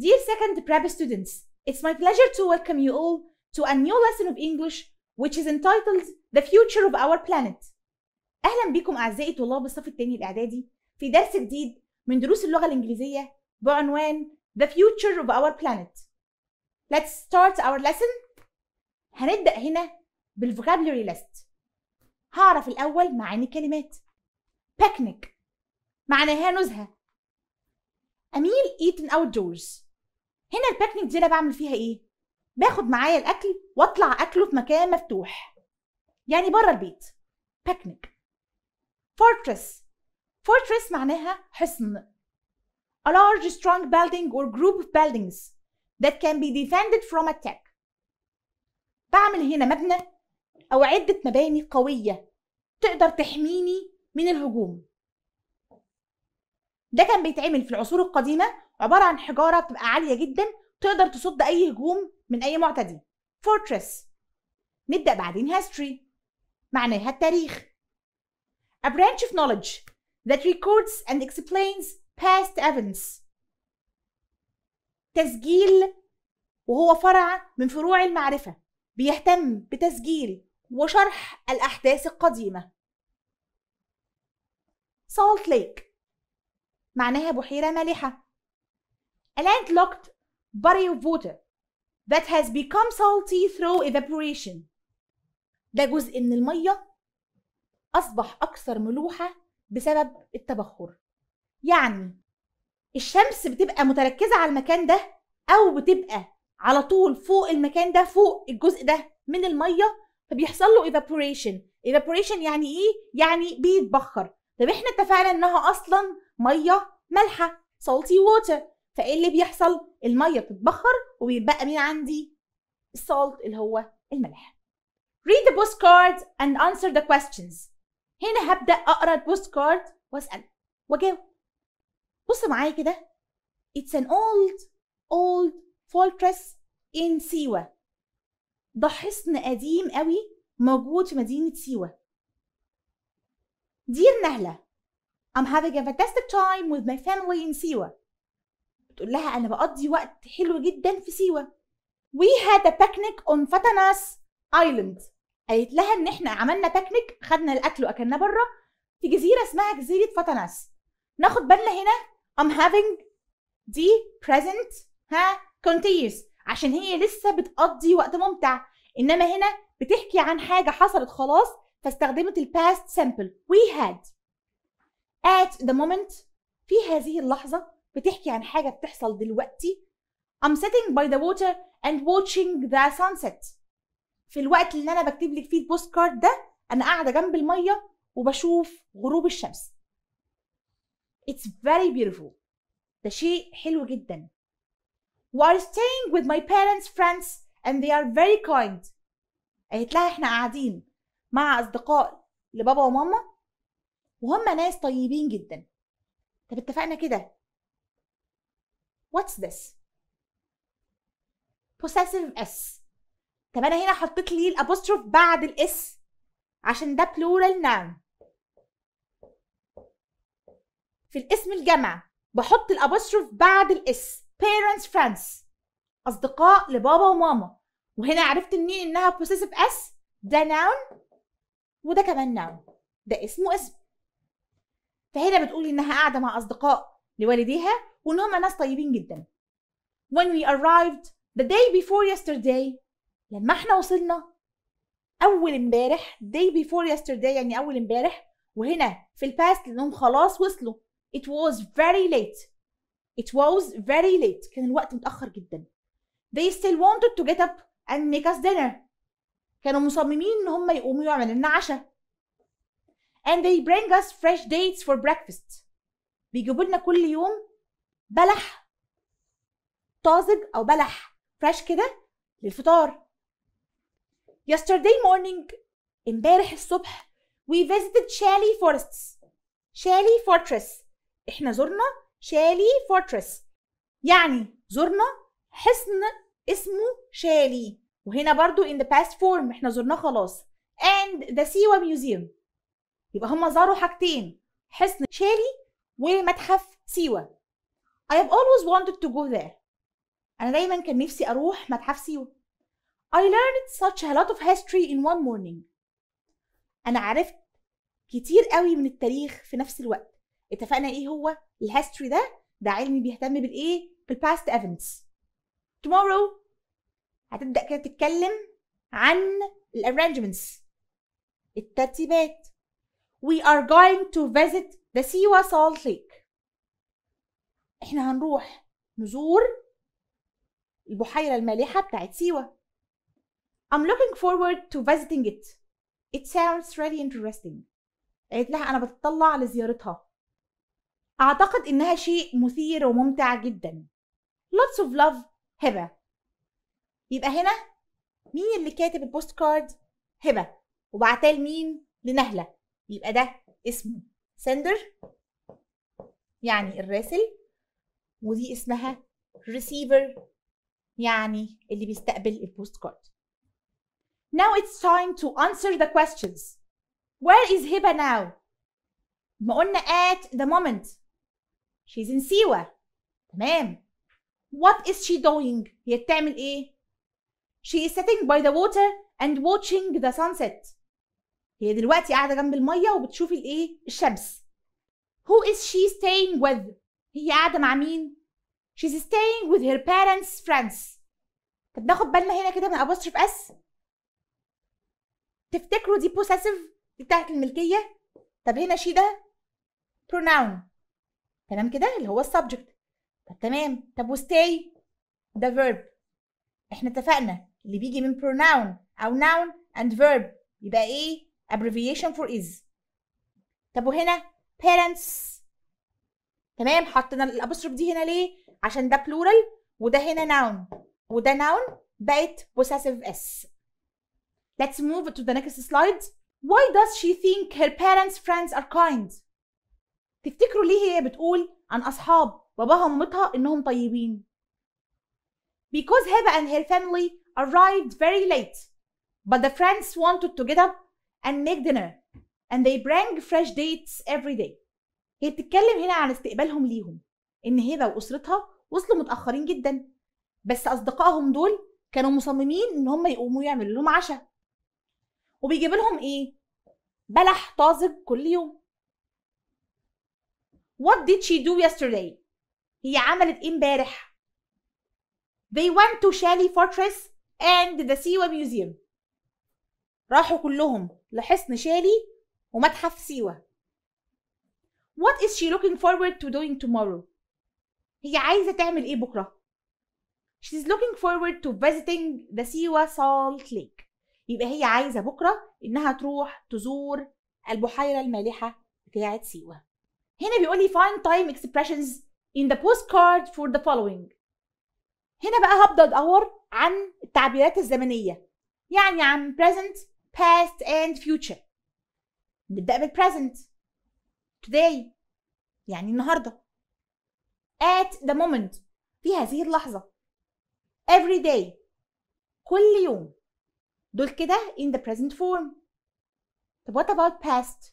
Dear second prep students, it's my pleasure to welcome you all to a new lesson of English which is entitled The Future of Our Planet. أهلا بكم أعزائي طلاب الصف الثاني الإعدادي في درس جديد من دروس اللغة الإنجليزية بعنوان The Future of Our Planet. Let's start our lesson. هنبدأ هنا بالفوكابلري ليست. هعرف الأول معاني الكلمات. picnic معناها نزهة. A meal eaten outdoors. هنا البيكنيك دي أنا بعمل فيها إيه؟ باخد معايا الأكل وأطلع أكله في مكان مفتوح. يعني بره البيت. picnic. fortress. fortress معناها حصن. A large strong building or group of buildings that can be defended from attack. بعمل هنا مبنى أو عدة مباني قوية تقدر تحميني من الهجوم. ده كان بيتعمل في العصور القديمة عبارة عن حجارة بتبقى عالية جدا تقدر تصد أي هجوم من أي معتدي. fortress. نبدأ بعدين history معناها التاريخ. A branch of knowledge that records and explains past events. تسجيل وهو فرع من فروع المعرفة بيهتم بتسجيل وشرح الأحداث القديمة. Salt Lake معناها بحيرة مالحة. A landlocked body of water that has become salty through evaporation. ده جزء من المية أصبح أكثر ملوحة بسبب التبخر. يعني الشمس بتبقى متركزة على المكان ده أو بتبقى على طول فوق المكان ده فوق الجزء ده من المية فبيحصل له evaporation. evaporation يعني إيه؟ يعني بيتبخر. طب إحنا اتفقنا إنها أصلا مية مالحة salty water فإيه اللي بيحصل؟ المية بتتبخر وبيبقى مين عندي؟ السالت اللي هو الملح. Read the postcard and answer the questions. هنا هبدأ أقرأ البوست كارد وأسأل وأجاوب. بص معايا كده. It's an old old fortress in سيوة. ده حصن قديم قوي موجود في مدينة سيوة. Dear نهلة, I'm having a fantastic time with my family in سيوة. بتقول لها أنا بقضي وقت حلو جدا في سيوة. We had a picnic on Fatanas Island. قالت لها إن إحنا عملنا بيكنيك خدنا الأكل وأكلناه بره في جزيرة اسمها جزيرة فتناس. ناخد بالنا هنا I'm having دي present ها continuous عشان هي لسه بتقضي وقت ممتع إنما هنا بتحكي عن حاجة حصلت خلاص فاستخدمت الباست simple we had at the moment في هذه اللحظة بتحكي عن حاجة بتحصل دلوقتي. I'm sitting by the water and watching the sunset. في الوقت اللي أنا بكتب لك فيه البوست كارد ده أنا قاعدة جنب المية وبشوف غروب الشمس. It's very beautiful. ده شيء حلو جدا. While staying with my parents' friends and they are very kind. قالت لها إحنا قاعدين مع أصدقاء لبابا وماما وهم ناس طيبين جدا. طب اتفقنا كده؟ What's this? Possessive S. طب أنا هنا حطيت لي ال apostrophe بعد ال s عشان ده plural noun. في الاسم الجمع بحط ال apostrophe بعد ال s parents friends. أصدقاء لبابا وماما. وهنا عرفت منين إنها possessive S ده noun وده كمان noun. ده اسمه اسم. فهنا بتقول إنها قاعدة مع أصدقاء لوالديها وإن هما ناس طيبين جدا when we arrived the day before yesterday لما إحنا وصلنا أول امبارح day before yesterday يعني أول امبارح وهنا في الباست لأنهم خلاص وصلوا it was very late it was very late كان الوقت متأخر جدا they still wanted to get up and make us dinner كانوا مصممين إن هم يقوموا يعملوا لنا عشاء and they bring us fresh dates for breakfast بيجيبوا لنا كل يوم بلح. طازج أو بلح. fresh كده للفطار. yesterday morning امبارح الصبح we visited Shali fortress. Shali fortress. إحنا زرنا شالي fortress يعني زرنا حصن اسمه شالي وهنا برضو in the past form إحنا زرناه خلاص. And the Siwa museum. يبقى هما زاروا حاجتين حصن شالي ومتحف سيوة I have always wanted to go there. أنا دايما كان نفسي أروح متحف سيوة. I learned such a lot of history in one morning. أنا عرفت كتير قوي من التاريخ في نفس الوقت. اتفقنا إيه هو؟ ال history ده ده علم بيهتم بالإيه؟ بال past events tomorrow هتبدأ كده تتكلم عن الارrangements الترتيبات. We are going to visit the Siwa Salt Lake. إحنا هنروح نزور البحيرة المالحة بتاعت سيوة. I'm looking forward to visiting it. It sounds really interesting. قالت لها أنا بتطلع لزيارتها. أعتقد إنها شيء مثير وممتع جدا. Lots of love. هبة. يبقى هنا مين اللي كاتب ال postcard هبة. وبعتها لمين؟ لنهلة. يبقى ده اسمه. sender يعني الراسل. ودي اسمها ريسيفر يعني اللي بيستقبل البوست كارد Now it's time to answer the questions. Where is Hiba now? ما قلنا at the moment. She's in سيوة. تمام. What is she doing? هي بتعمل ايه؟ She is sitting by the water and watching the sunset. هي دلوقتي قاعدة جنب المية وبتشوف الايه؟ الشمس. Who is she staying with? هي قاعدة مع مين؟ She's staying with her parents' friends. طب ناخد بالنا هنا كده من apostrophe s. تفتكروا دي possessive دي بتاعت الملكية؟ طب هنا she ده pronoun. تمام كده؟ اللي هو ال subject طب تمام. طب و stay ده verb. إحنا اتفقنا. اللي بيجي من pronoun أو noun and verb. يبقى إيه abbreviation for is. طب وهنا parents تمام حطينا ال apostrophe دي هنا ليه عشان ده plural وده هنا noun وده noun بقت possessive s Let's move to the next slide. Why does she think her parents' friends are kind? تفتكروا ليه هي بتقول عن أصحاب باباها ومامتها إنهم طيبين؟ Because Heba and her family arrived very late, but the friends wanted to get up and make dinner, and they bring fresh dates every day. هي بتتكلم هنا عن استقبالهم ليهم، إن هبة وأسرتها وصلوا متأخرين جدا، بس أصدقائهم دول كانوا مصممين إن هم يقوموا يعملوا لهم عشاء. وبيجيب لهم إيه؟ بلح طازج كل يوم. What did she do yesterday? هي عملت إيه امبارح؟ They went to Shali Fortress and the Siwa Museum. راحوا كلهم لحصن شالي ومتحف سيوة. What is she looking forward to doing tomorrow هي عايزة تعمل إيه بكرة She's looking forward to visiting the Siwa Salt Lake يبقى هي عايزة بكرة إنها تروح تزور البحيرة المالحة بتاعة سيوة. هنا بيقول لي find time expressions in the postcard for the following. هنا بقى هبدأ أدور عن التعبيرات الزمنية يعني عن present, past and future. نبدأ بال present. Today يعني النهاردة. at the moment في هذه اللحظة. every day كل يوم. دول كده in the present form. طب what about past?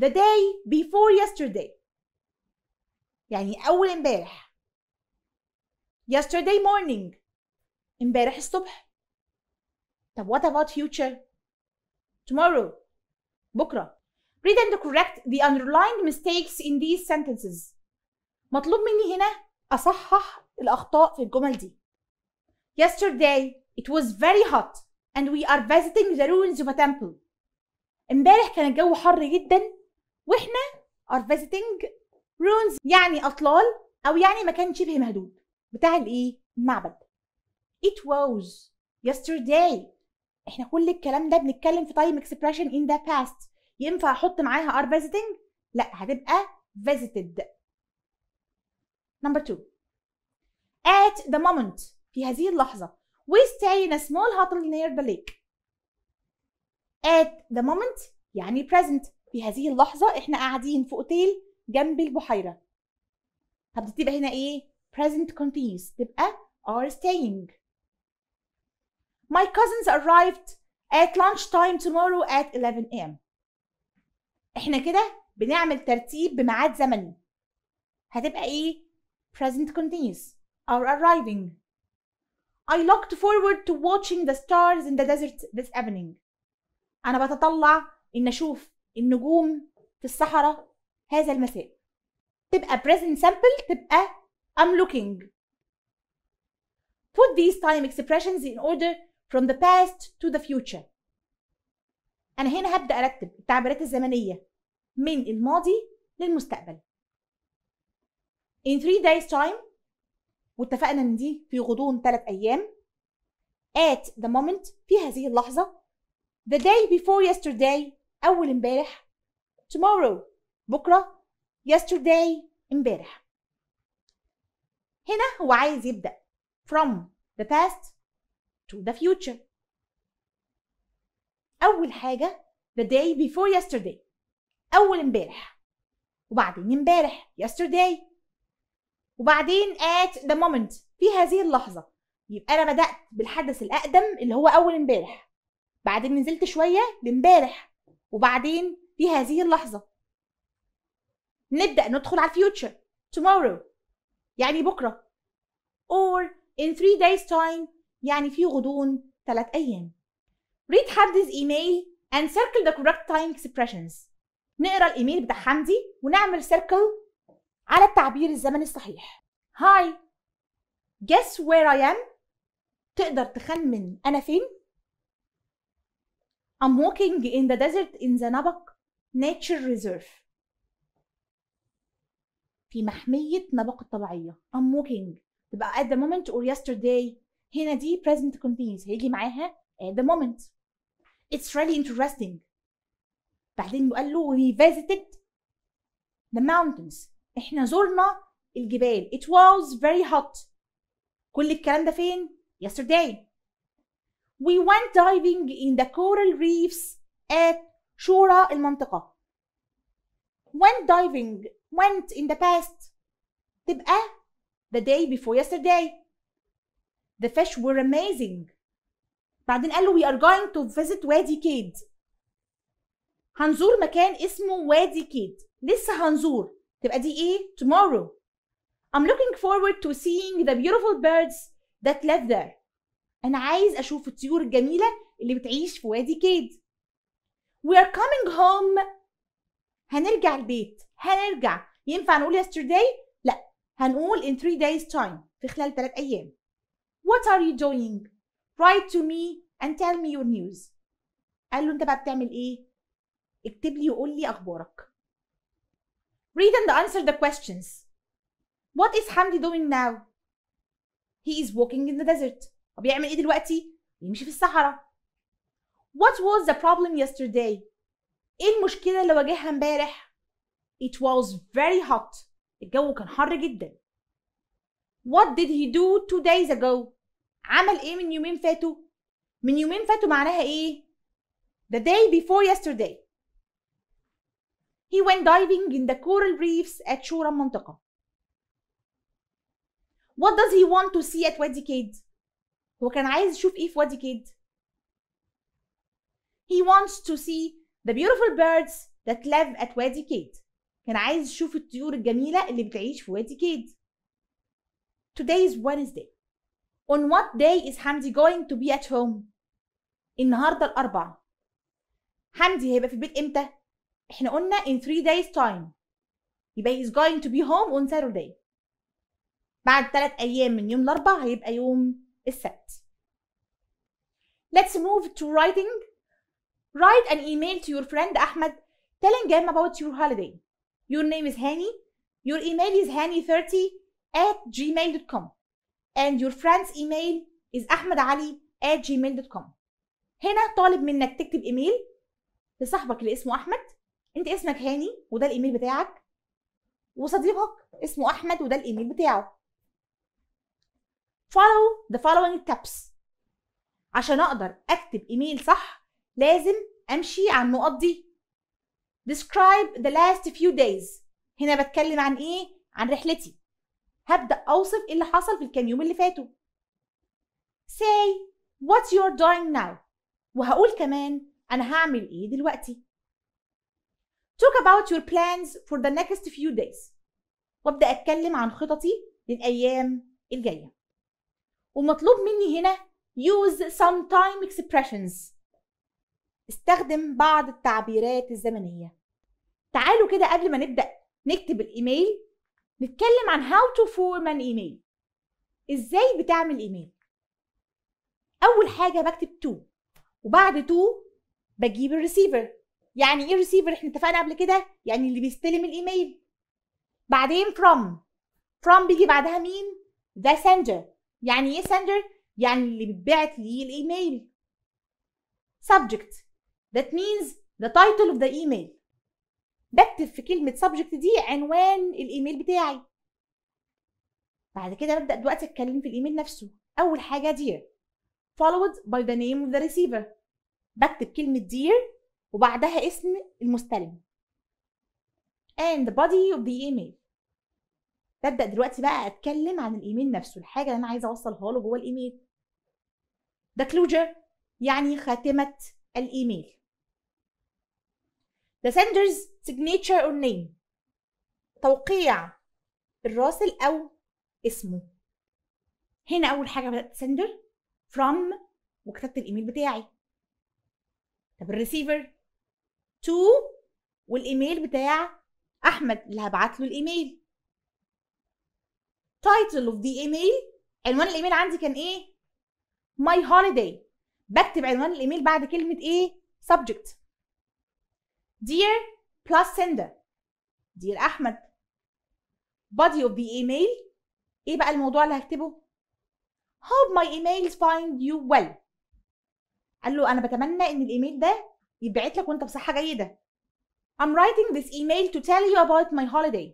The day before yesterday. يعني أول امبارح. Yesterday morning. امبارح الصبح. طب what about future? Tomorrow. بكرة. Read and correct the underlined mistakes in these sentences. مطلوب مني هنا أصحح الأخطاء في الجمل دي. Yesterday it was very hot and we are visiting the ruins of a temple. امبارح كان الجو حر جدا وإحنا are visiting ruins يعني اطلال أو يعني مكان شبه مهدود بتاع الايه المعبد it was yesterday إحنا كل الكلام ده بنتكلم في time expression in the past ينفع أحط معاها are visiting لا هتبقى visited number two at the moment في هذه اللحظة we stay in a small hotel near the lake at the moment يعني present في هذه اللحظة إحنا قاعدين في اوتيل جنب البحيرة طب تبقى هنا إيه present continuous تبقى are staying my cousins arrived at lunchtime tomorrow at 11 a.m. إحنا كده بنعمل ترتيب بميعاد زمني هتبقى إيه present continuous are arriving. I looked forward to watching the stars in the desert this evening. أنا بتطلع إن أشوف النجوم في الصحراء هذا المساء. تبقى present simple تبقى I'm looking. Put these time expressions in order from the past to the future. أنا هنا هبدأ أرتب التعبيرات الزمنية من الماضي للمستقبل. In three days time واتفقنا إن دي في غضون ثلاث أيام at the moment في هذه اللحظة the day before yesterday أول امبارح tomorrow بكرة yesterday امبارح هنا هو عايز يبدأ from the past to the future أول حاجة the day before yesterday أول امبارح وبعدين امبارح yesterday وبعدين at the moment في هذه اللحظة. يبقى أنا بدأت بالحدث الأقدم اللي هو أول امبارح. بعدين نزلت شوية لامبارح وبعدين في هذه اللحظة. نبدأ ندخل على الفيوتشر tomorrow يعني بكرة. Or in three days time يعني في غضون ثلاث أيام. Read حمدي's email and circle the correct time expressions نقرا الايميل بتاع حمدي ونعمل circle على التعبير الزمني الصحيح Hi Guess where I am تقدر تخمن أنا فين I'm walking in the desert in the Nabak Nature Reserve في محمية نبق الطبيعية I'm walking تبقى at the moment or yesterday هنا دي present continuous هيجي معاها at the moment It's really interesting بعدين قال له we visited the mountains احنا زرنا الجبال it was very hot كل الكلام ده فين yesterday we went diving in the coral reefs at شورى المنطقة went diving went in the past تبقى the day before yesterday the fish were amazing بعدين قال له we are going to visit وادي كيد هنزور مكان اسمه وادي كيد لسه هنزور. تبقى دي إيه؟ Tomorrow. I'm looking forward to seeing the beautiful birds that live there. أنا عايز أشوف الطيور الجميلة اللي بتعيش في وادي كيد we are coming home. هنرجع البيت. هنرجع. ينفع نقول yesterday? لا. هنقول in three days time. في خلال ثلاث أيام. What are you doing? write to me and tell me your news قال له انت بقى بتعمل ايه اكتب لي وقول لي اخبارك read and answer the questions what is Hamdi doing now he is walking in the desert هو بيعمل ايه دلوقتي بيمشي في الصحراء what was the problem yesterday ايه المشكله اللي واجهها امبارح it was very hot الجو كان حر جدا what did he do two days ago عمل إيه من يومين فاتوا؟ من يومين فاتوا معناها إيه؟ The day before yesterday. He went diving in the coral reefs at شورى المنطقة what does he want to see at وادي كيد هو كان عايز يشوف إيه في وادي كيد he wants to see the beautiful birds that live at وادي كيد كان عايز يشوف الطيور الجميلة اللي بتعيش في وادي كيد today is Wednesday. on what day is Hamdi going to be at home النهاردة الأربعاء حمدي هيبقى في البيت امتى احنا قلنا in 3 days time يبقى he's going to be home on Saturday بعد ثلاث أيام من يوم الأربعاء هيبقى يوم السبت Let's move to writing. Write an email to your friend Ahmed telling him about your holiday. Your name is Hani. Your email is hani30 at gmail.com. And your friend's email is ahmedali at gmail.com. هنا طالب منك تكتب إيميل لصاحبك اللي اسمه أحمد. أنت اسمك هاني وده الإيميل بتاعك وصديقك اسمه أحمد وده الإيميل بتاعه. Follow the following steps. عشان أقدر أكتب إيميل صح لازم أمشي النقط دي. Describe the last few days. هنا بتكلم عن إيه؟ عن رحلتي. هبدأ أوصف إيه اللي حصل في الكام يوم اللي فاتوا. Say what you're doing now? وهقول كمان أنا هعمل إيه دلوقتي? Talk about your plans for the next few days. وأبدأ أتكلم عن خططي للأيام الجاية. ومطلوب مني هنا use some time expressions. استخدم بعض التعبيرات الزمنية. تعالوا كده قبل ما نبدأ نكتب الإيميل نتكلم عن how to form an email. إزاي بتعمل إيميل أول حاجة بكتب to وبعد to بجيب الريسيفر يعني إيه ريسيفر إحنا اتفقنا قبل كده؟ يعني اللي بيستلم الإيميل. بعدين from. from بيجي بعدها مين؟ the sender. يعني إيه sender يعني اللي بتبعت ليه الإيميل. subject. that means the title of the email. بكتب في كلمة subject دي عنوان الإيميل بتاعي. بعد كده ببدأ دلوقتي أتكلم في الإيميل نفسه. أول حاجة dear. Followed by the name of the receiver. بكتب كلمة dear وبعدها اسم المستلم. And the body of the email. ببدأ دلوقتي بقى أتكلم عن الإيميل نفسه. الحاجة اللي أنا عايزة أوصلها له جوه الإيميل. The closure يعني خاتمة الإيميل. The sender's signature or name. توقيع الراسل أو اسمه. هنا أول حاجة بدأت sender from وكتبت الإيميل بتاعي. طب الريسيفر تو والإيميل بتاع أحمد اللي هبعت له الإيميل. Title of the email. عنوان الإيميل عندي كان إيه؟ My holiday. بكتب عنوان الإيميل بعد كلمة إيه؟ Subject. Dear plus sender. Dear احمد body of the email. إيه بقى الموضوع اللي هكتبه؟ Hope my emails find you well. قال له أنا بتمنى إن الإيميل ده يتبعت لك وأنت بصحة جيدة. I'm writing this email to tell you about my holiday.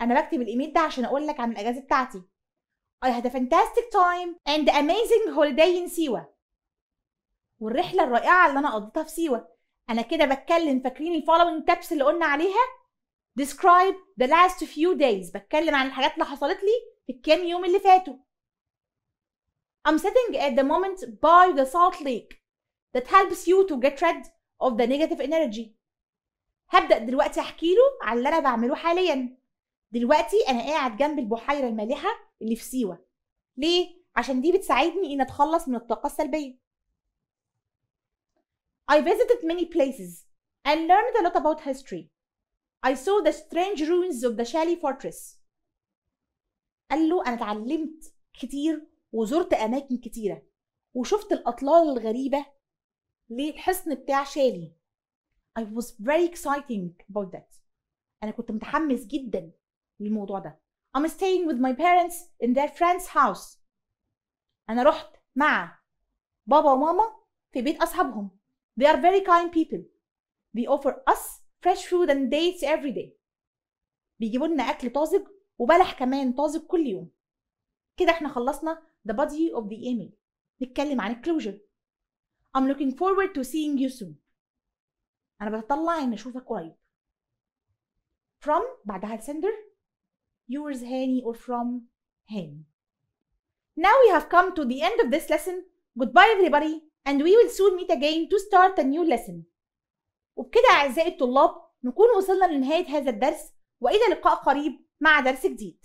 أنا بكتب الإيميل ده عشان أقول لك عن الأجازة بتاعتي. I had a fantastic time and amazing holiday in سيوة والرحلة الرائعة اللي أنا قضيتها في سيوة. أنا كده بتكلم فاكرين ال following steps اللي قلنا عليها؟ Describe the last few days. بتكلم عن الحاجات اللي حصلت لي في الكام يوم اللي فاتوا. I'm sitting at the moment by the salt lake that helps you to get rid of the negative energy. هبدأ دلوقتي أحكي له على اللي أنا بعمله حاليا. دلوقتي أنا قاعد جنب البحيرة المالحة اللي في سيوة. ليه؟ عشان دي بتساعدني إني أتخلص من الطاقة السلبية. I visited many places and learned a lot about history. I saw the strange ruins of the Shali fortress. قال له أنا اتعلمت كتير وزرت أماكن كتيرة وشفت الأطلال الغريبة للحصن بتاع شالي. I was very exciting about that. أنا كنت متحمس جدا للموضوع ده. I'm staying with my parents in their friend's house. أنا رحت مع بابا وماما في بيت أصحابهم. They are very kind people. They offer us fresh food and dates every day. بيجيبوا لنا أكل طازج وبلح كمان طازج كل يوم. كده احنا خلصنا the body of the email. نتكلم عن الكلوجر. I'm looking forward to seeing you soon. أنا بتطلع إن أشوفك قريب. From بعدها السندر yours هاني or from هاني. Now we have come to the end of this lesson. Goodbye everybody And we will soon meet again to start a new lesson. وبكده أعزائي الطلاب نكون وصلنا لنهاية هذا الدرس وإلى لقاء قريب مع درس جديد.